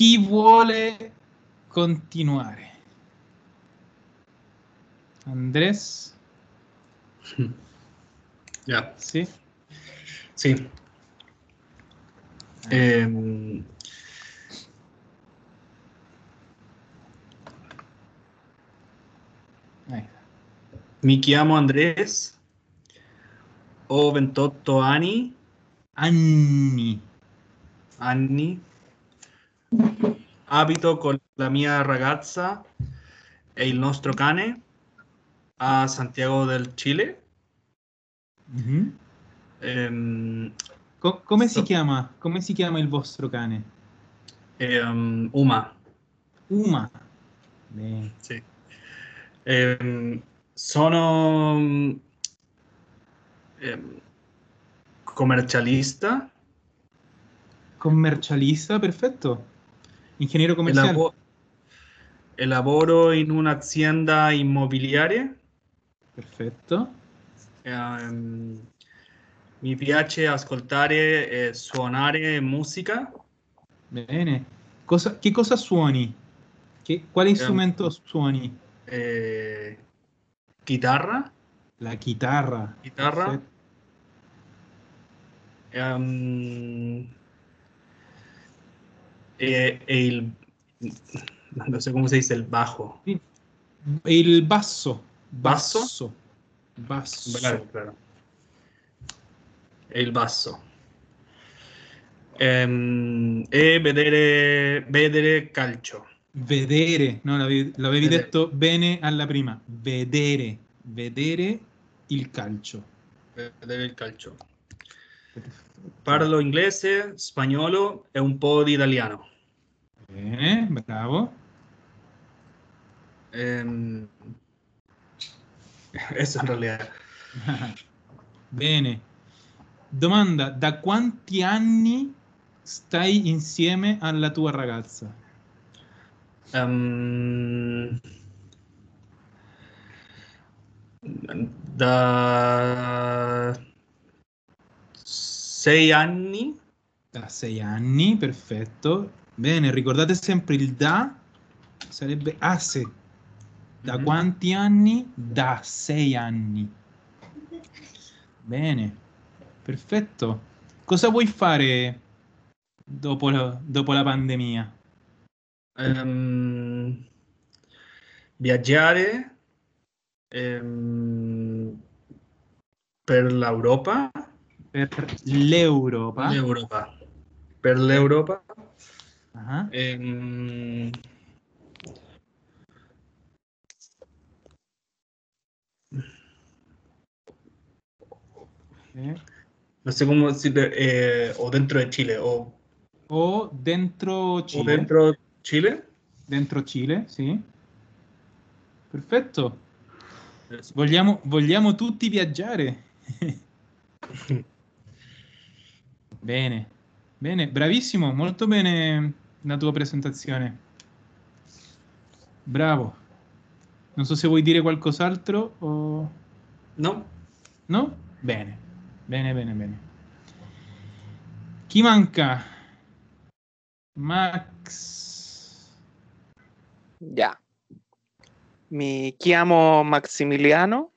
Chi vuole continuare? Andrés? Ya, Sì? sí. Ehm, Eh, mi chiamo Andrés, ho 28 anni, Anni. anni, abito con la mia ragazza e il nostro cane a Santiago del Cile. Mhm. Ehm, Co- come si So- chiama? Come si chiama il vostro cane? ehm, Uma, Uma. Bene. sì. Ehm, sono commercialista Commercialista, perfetto. Ingegnere e, commerciale. lavo- e lavoro in un'azienda immobiliare. Perfetto. Ehm, mi piace ascoltare e suonare musica. Bene. Cosa- che cosa suoni? Che- quale strumento suoni? eh, chitarra. La chitarra. Chitarra. Ehm, e, e il non so come si dice il bajo. Il basso. Basso? Basso. Claro, claro. Il basso. Ehm, e vedere, vedere calcio. Vedere, no, l'avevi, l'avevi Vedere. detto bene alla prima. Vedere, vedere il calcio. Vedere il calcio. Parlo inglese, spagnolo e un po' di italiano. Bene, bravo. Ehm, eso en realidad. Bene. Domanda, da quanti anni stai insieme alla tua ragazza? Ehm, da sei anni. Da sei anni, perfetto. Bene, ricordate sempre il da, sarebbe a se. Da Mhm. quanti anni? Da sei anni. Bene, perfetto. Cosa vuoi fare dopo la, dopo la pandemia? Ehm, viaggiare ehm, per l'Europa. Per l'Europa? L'Europa. Per l'Europa. Ah, Ehm, eh. no sé cómo decirle, eh, o dentro de Chile, o, O dentro o Cile? dentro Chile. Dentro Cile, sì. Perfetto. Vogliamo, vogliamo tutti viaggiare. bene, bene, bravissimo, molto bene la tua presentazione. Bravo. Non so se vuoi dire qualcos'altro o... ¿No? No? Bene, bene, bene, bene. Chi manca? Max. Ya. Mi chiamo Maximiliano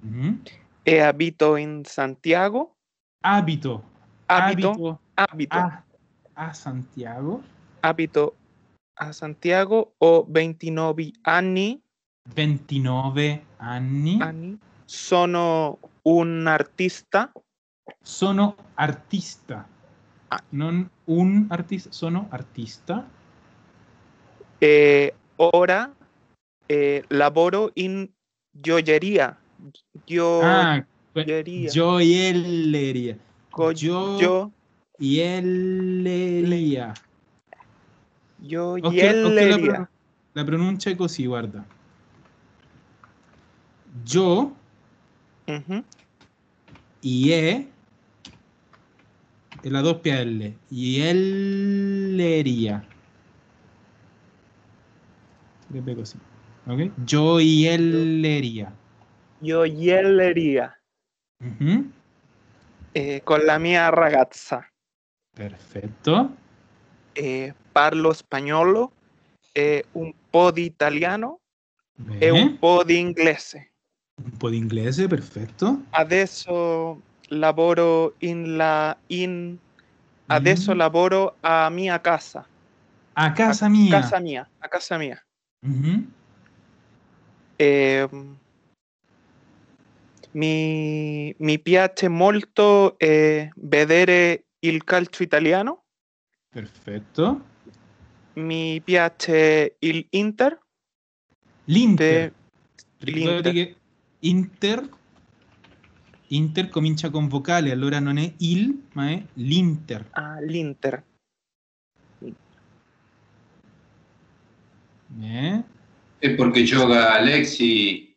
Mhm. e abito in Santiago. Abito. Abito, abito, a, a Santiago. Abito a Santiago, ho 29 anni, 29 anni. anni. Sono un artista, Sono artista. Ah. Non un artista, sono artista. e ora eh, lavoro in gioieria. Gio- Ah, que- Gioieria. gioielleria. Co- gio- gio- Gioielleria. Occhio- occhio la, gioielleria. pro- la pronuncia è così, guarda. Gio, Mhm. ie e la doppia L. Ielleria. Sarebbe così. Ok? Gioielleria. Gioielleria. Mhm. eh, con la mia ragazza. Perfetto. eh, parlo spagnolo e un po' di italiano e Bene. un po' di inglese. Un po' di inglese, perfetto. Adesso lavoro in la in adesso Mm. lavoro a mia casa. A casa mia. Casa mia, a casa mia. Mhm. Ehm, mi, mi piace molto eh, vedere il calcio italiano. Perfetto. Mi piace il Inter. L'Inter. l'Inter. che Inter, Inter comincia con vocale, allora non è il, ma è l'Inter. ah, l'Inter. Eh? Es porque gioca Alexi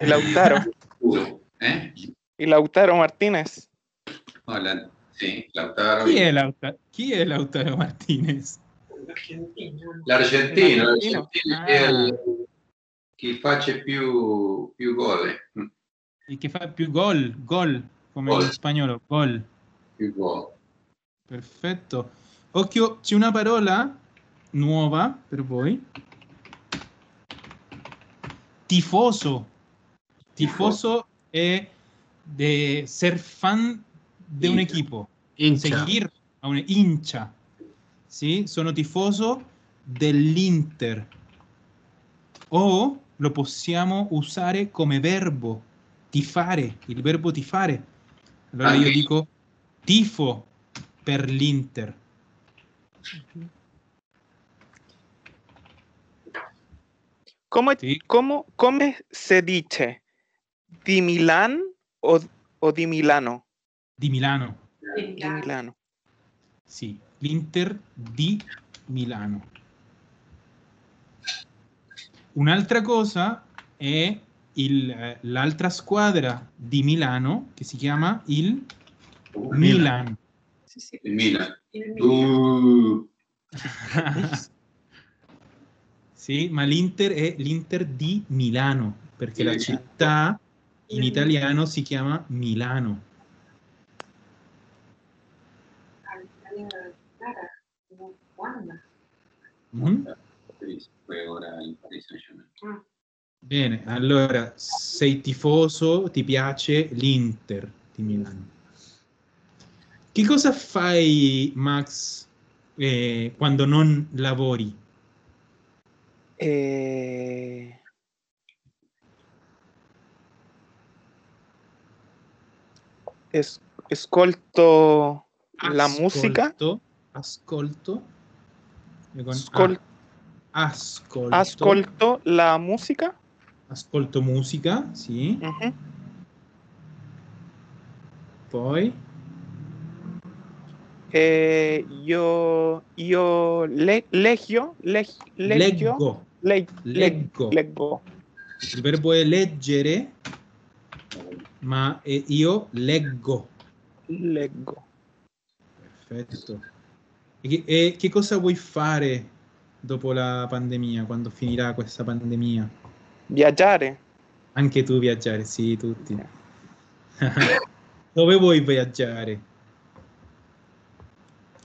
Il Lautaro. ¿eh? il Lautaro Martínez. Hola, sí, Lautaro. Chi è, Lauta- chi è Lautaro Martinez? L'argentino, L'argentino. l'argentino è il, chi face più, più gol, eh. Mm, Il che fa più gol, gol, come Gol. in spagnolo, gol. più gol. Perfetto. Occhio, c'è una parola nuova per voi. Tifoso. Tifoso è de ser fan de un equipo. Hincha. Seguir a un hincha. Sì, sono tifoso dell'Inter. O lo possiamo usare come verbo, tifare, il verbo tifare. Allora io dico tifo per l'Inter. ¿Cómo, Sì. cómo, cómo se dice? ¿Di Milán o, o di Milano? Di Milano. Di Milano. Sì, l'Inter di Milano. Un'altra cosa è il, eh, l'altra squadra di Milano che si chiama il Milan. Il Milan. Uh, sì, ma l'Inter è l'Inter di Milano, perché la Sì. città in italiano si chiama Milano. Mhm. Fue ora Paris Saint-Germain. Bene, allora sei tifoso, ti piace l'Inter di Milano. Che cosa fai, Max, eh, quando non lavori? Eh, es- ascolto la musica. Ascolto, Ascolto. E con Ascol- A- ascolto. Ascolto la musica. Ascolto musica, sì. Ujú. Poi Eh, io, io le- leggo, leg- leggo. leg- Leggo. leg- leggo. Il verbo è leggere, ma io leggo. leggo. Perfetto. E che, e che cosa vuoi fare dopo la pandemia, quando finirà questa pandemia? Viaggiare. Anche tu viaggiare, sì, tutti. Dove vuoi viaggiare?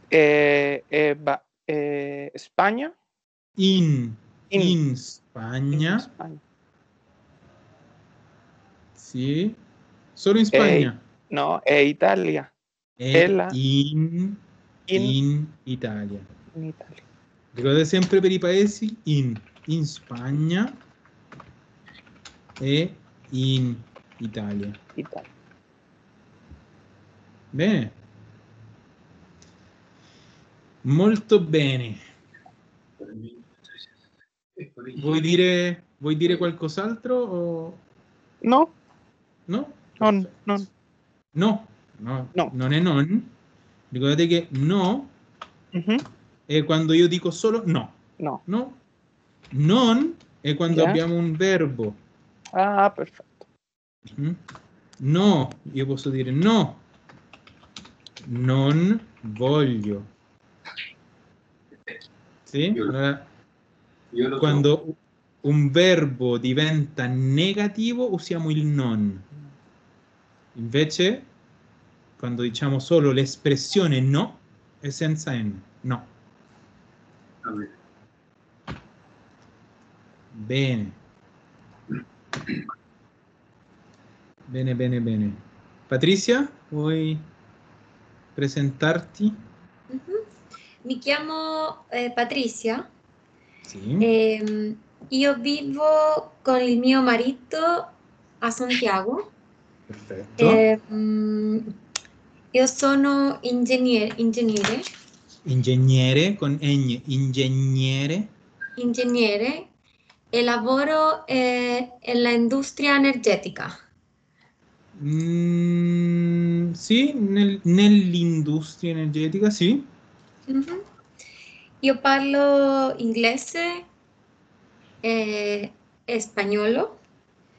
Eh, eh, ba- eh, Spagna. In, In- in Spagna, Spagna. sì. Solo in Spagna. No, è Italia. E la- in, In, in Italia. in Italia. Ricordate sempre per i paesi in, in Spagna e in Italia. Italia. Bene. Molto bene. Vuoi dire, vuoi dire qualcos'altro o No, no? non, non. No, no, No. non è non. Ricordate che no Ujú. è quando io dico solo no. No. No. Non è quando Ya. abbiamo un verbo. Ah, perfetto. Mm? No, io posso dire no. Non voglio. Sì? Io- Allora, Io lo so. quando un verbo diventa negativo usiamo il non. Invece, quando diciamo solo l'espressione no, è senza n. No. Bene. Bene, bene, bene. Patricia, vuoi presentarti? Mhm. Mi chiamo eh, Patricia, Sì. ehm, io vivo con il mio marito a Santiago. Perfetto. Ehm, io sono ingegnere, ingegnere, Ingegnere con ñ, ingegnere. ingegnere e lavoro eh, nell'industria energetica. Mm, sì, nel- nell'industria energetica, sì. Mhm. Io parlo inglese e spagnolo.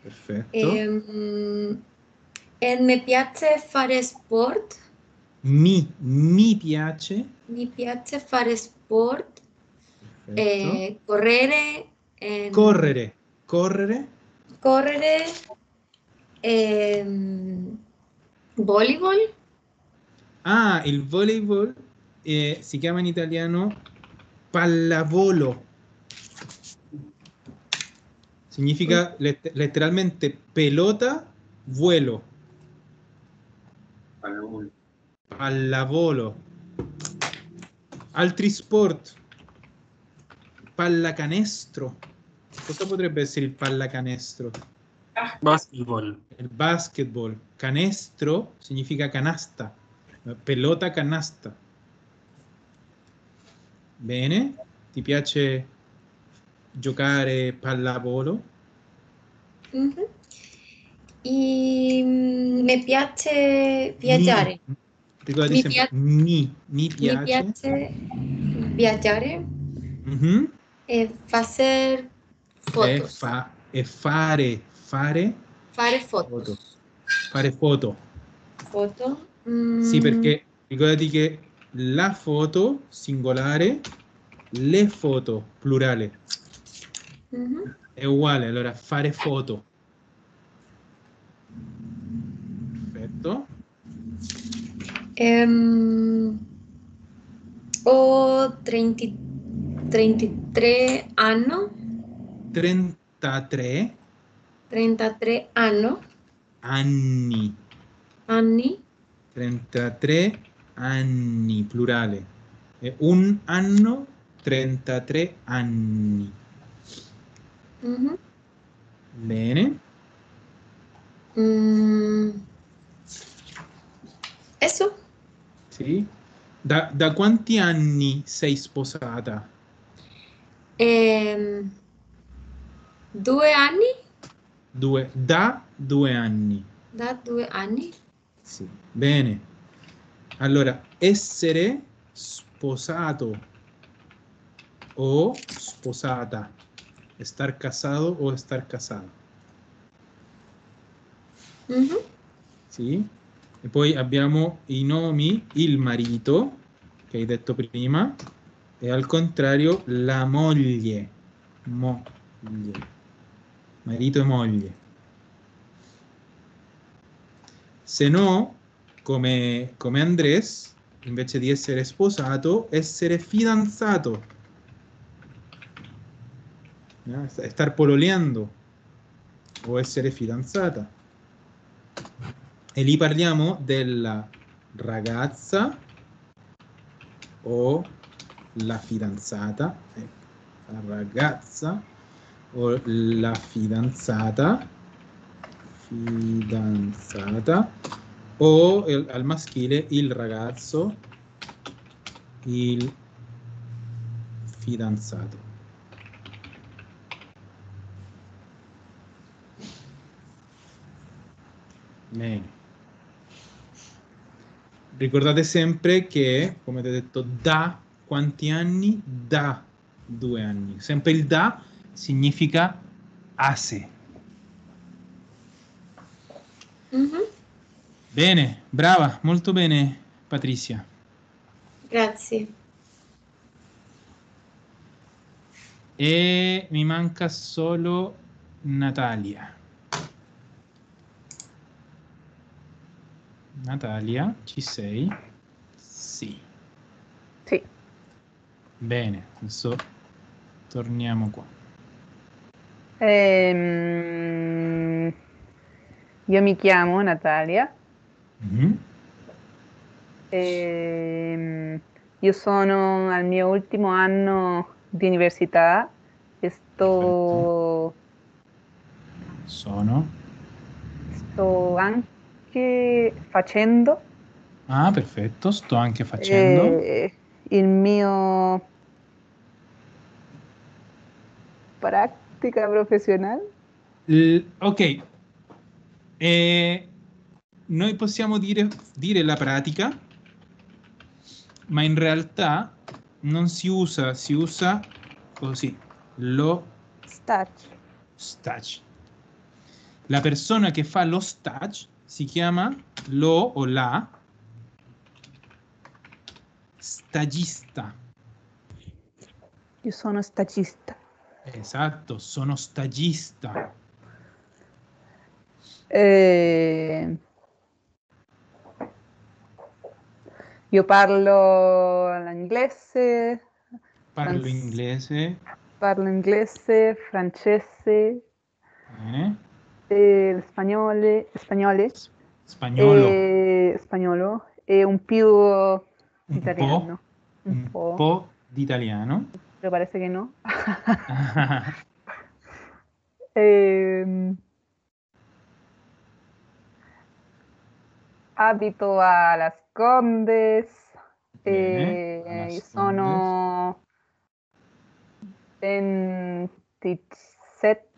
Perfetto. Ehm, e mi piace fare sport, Mi, mi piace. mi piace fare sport, eh, correre, ehm, Correre, correre. correre, ehm, voleibol, Ah, il voleibol eh, si chiama in italiano pallavolo. Significa let- letteralmente pelota, vuelo, Pallavolo. Pallavolo. Altri sport. Pallacanestro. Cosa potrebbe essere il pallacanestro? Basketball. Il basketball. Canestro significa canasta. Pelota canasta. Bene. Ti piace giocare pallavolo? Mhm. E mm, mi piace viaggiare, Mi. Ricordati Mi sempre. pia- Mi. Mi mi piace. piace viaggiare Mhm. e fare E, foto, fa- e fare. Fare fare foto, foto. Fare foto. foto. Sì, Mm, perché ricordati che la foto singolare, le foto plurale mhm. è uguale, allora fare foto. Perfetto. Ehm, ho 30 33 anni, 33 33 anni, anni. anni, 33 anni, plurale. È un anno, 33 anni. mhm. Bene. Mm. Sì. Da, da quanti anni sei sposata? ehm, due anni, Due, da due anni. da due anni, Sì. Bene. Allora, essere sposato o sposata. Estar casado o estar casada. Mhm. Sì. E poi abbiamo i nomi, il marito, che hai detto prima, e al contrario la moglie. Moglie. Marito e moglie. Se no, come, come Andrés, invece di essere sposato, essere fidanzato. No? Star pololeando o essere fidanzata. E lì parliamo della ragazza o la fidanzata, ecco, la ragazza o la fidanzata, fidanzata o il- al maschile il ragazzo, il fidanzato. Bene. Ricordate sempre che, come ti ho detto, da quanti anni? Da due anni. Sempre il da significa hace. Mhm. Bene, brava, molto bene, Patricia. Grazie. E mi manca solo Natalia. Natalia, ci sei? Sì. Sì. Bene, adesso torniamo qua. Ehm, io mi chiamo Natalia. Mhm. ehm, io sono al mio ultimo anno di università e sto, Sono. sto anche facendo Ah, perfetto, sto anche facendo. eh, il mio pratica professionale. L- ok, Eh, noi possiamo dire, dire la pratica, ma in realtà non si usa, si usa così, lo Stage. stage. La persona che fa lo stage si chiama lo o la stagista. Io sono stagista. Esatto, sono stagista. Eh, io parlo l'inglese, Parlo Franz- inglese. parlo inglese, francese, Bene. Eh, spagnolo, spagnolo, Spagnolo. e, spagnolo e un più un italiano. po', Un un po', po' di italiano. pero parece que no. Ehm, abito a Las Condes. Bene, a eh, Las sono 27.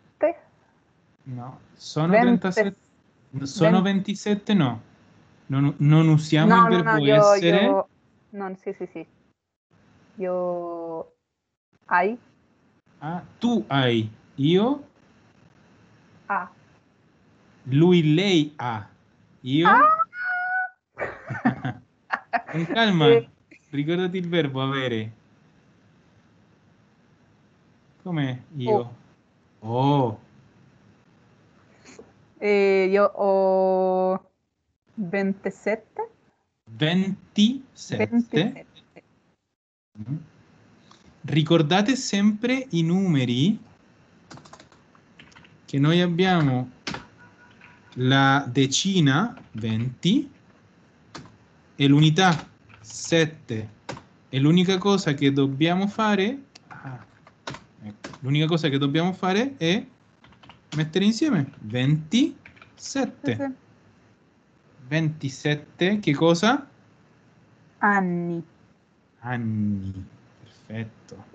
No, sono Vente- 37. Sono ven- 27, no. Non, non usiamo No, il no, verbo no, yo, essere. yo- no, sí, sí, sí. Yo, hay, Ah, tu hai, io, ah, lui, lei ha. Io. Con calma, Eh. ricordati il verbo avere. Com'è io? Oh, eh, yo ho 27. 27. 27. Mm. Ricordate sempre i numeri che noi abbiamo la decina 20 e l'unità 7 e l'unica cosa che dobbiamo fare ah, ecco, l'unica cosa che dobbiamo fare è mettere insieme? 27 27 che cosa? Anni. anni perfetto.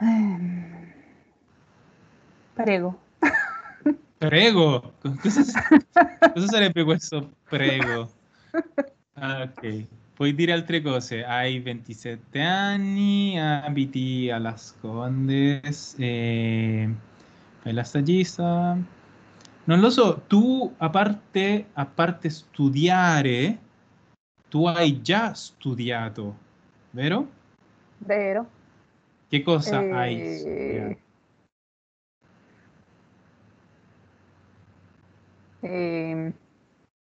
Ehm, Prego. prego? Cosa, cosa sarebbe questo prego? Ah, ok. Puoi dire altre cose. Hai 27 anni abiti a Las Condes e fai la stagista non lo so tu a parte a parte studiare tu hai già studiato vero? Vero. che cosa Eh, hai studiato? ehm,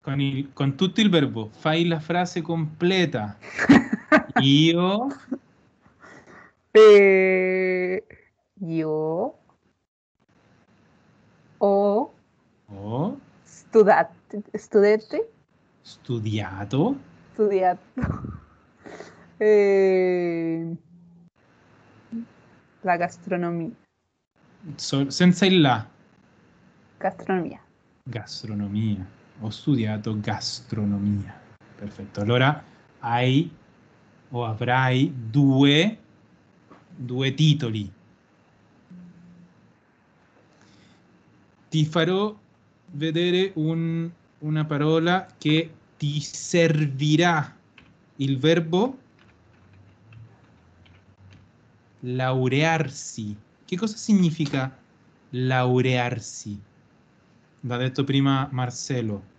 Con, il- con tutto il verbo, fai la frase completa. Io eh, yo ho studiato, studente, studiato studiato eh, la gastronomia. so- senza il la, Gastronomia. gastronomia. Ho studiato gastronomia. Perfetto. Allora hai o avrai due, due titoli. Ti farò vedere un- una parola che ti servirà il verbo laurearsi. Che cosa significa laurearsi? L'ha detto prima Marcelo.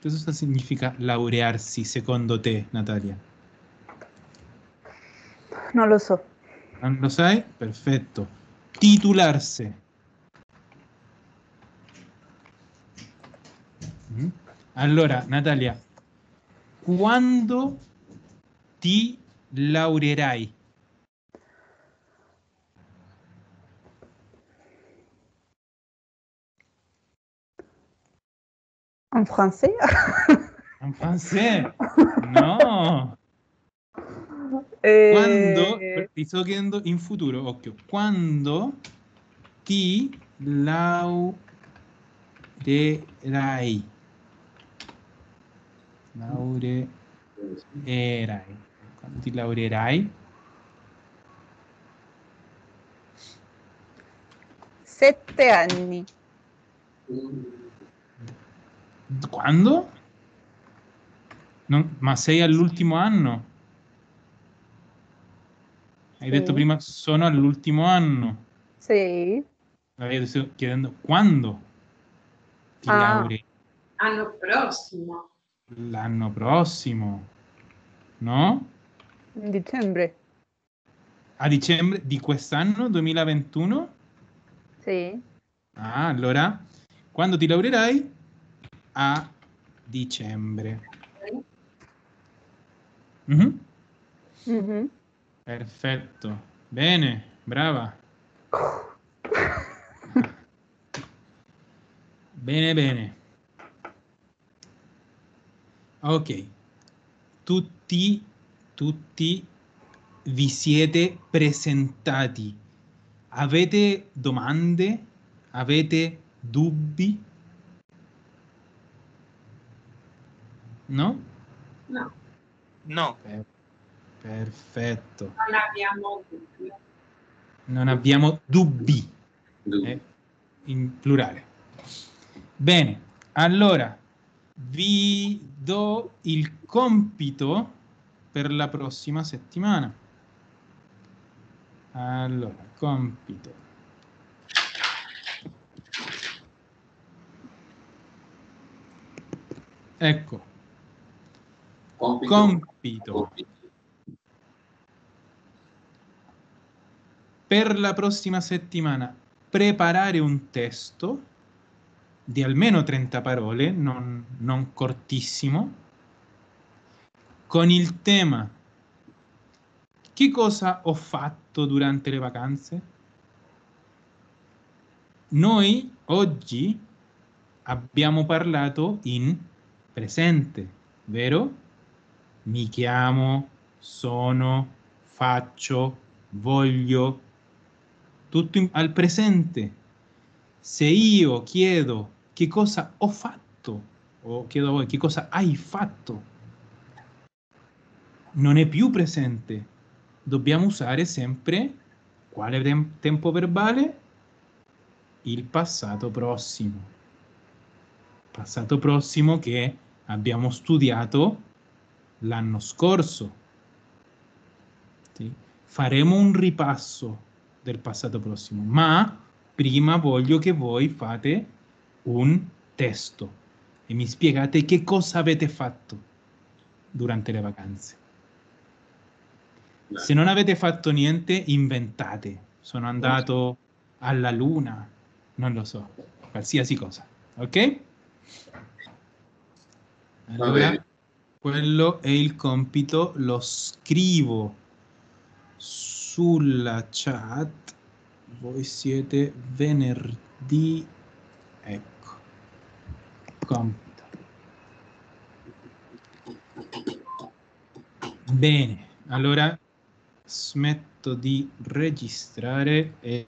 Cosa significa laurearsi secondo te, Natalia? Non lo so. Non lo sai? Perfetto. Titularse. Allora, Natalia, quando ti laureerai? En français En francese? No. Eh, Quando, ti sto chiedendo in futuro, occhio, quando ti laureerai? Laureerai. Quando ti laureerai? Sette anni. Quando? Non- ma sei all'ultimo anno? Hai Sì. detto prima sono all'ultimo anno. Sì. Avevo sto chiedendo quando ti Ah. laurei? Anno prossimo. L'anno prossimo, no? In dicembre. A dicembre di quest'anno 2021? Sì. Ah, allora, quando ti laureerai? A dicembre. Mhm. Mhm. Perfetto. Bene, brava. Bene, bene. Ok. Tutti, tutti vi siete presentati. Avete domande? Avete dubbi? No? No, No, Per- Perfetto. non abbiamo dubbio. Non abbiamo dubbi. Du- eh, in plurale. Bene, allora vi do il compito per la prossima settimana. Allora, compito. Ecco, Compito. compito. Per la prossima settimana preparare un testo di almeno 30 parole, non, non cortissimo, con il tema che cosa ho fatto durante le vacanze? Noi oggi abbiamo parlato in presente, vero? Mi chiamo, sono, faccio, voglio, tutto in- al presente. Se io chiedo che cosa ho fatto, o chiedo a voi che cosa hai fatto, non è più presente. Dobbiamo usare sempre quale tem- tempo verbale? Il passato prossimo. Passato prossimo che abbiamo studiato l'anno scorso. Sì. Faremo un ripasso del passato prossimo, ma prima voglio che voi fate un testo e mi spiegate che cosa avete fatto durante le vacanze. Se non avete fatto niente, inventate. Sono andato alla luna, non lo so, qualsiasi cosa, ok? Allora, quello è il compito, lo scrivo sulla chat. Voi siete venerdì, ecco, compito. Bene, allora smetto di registrare e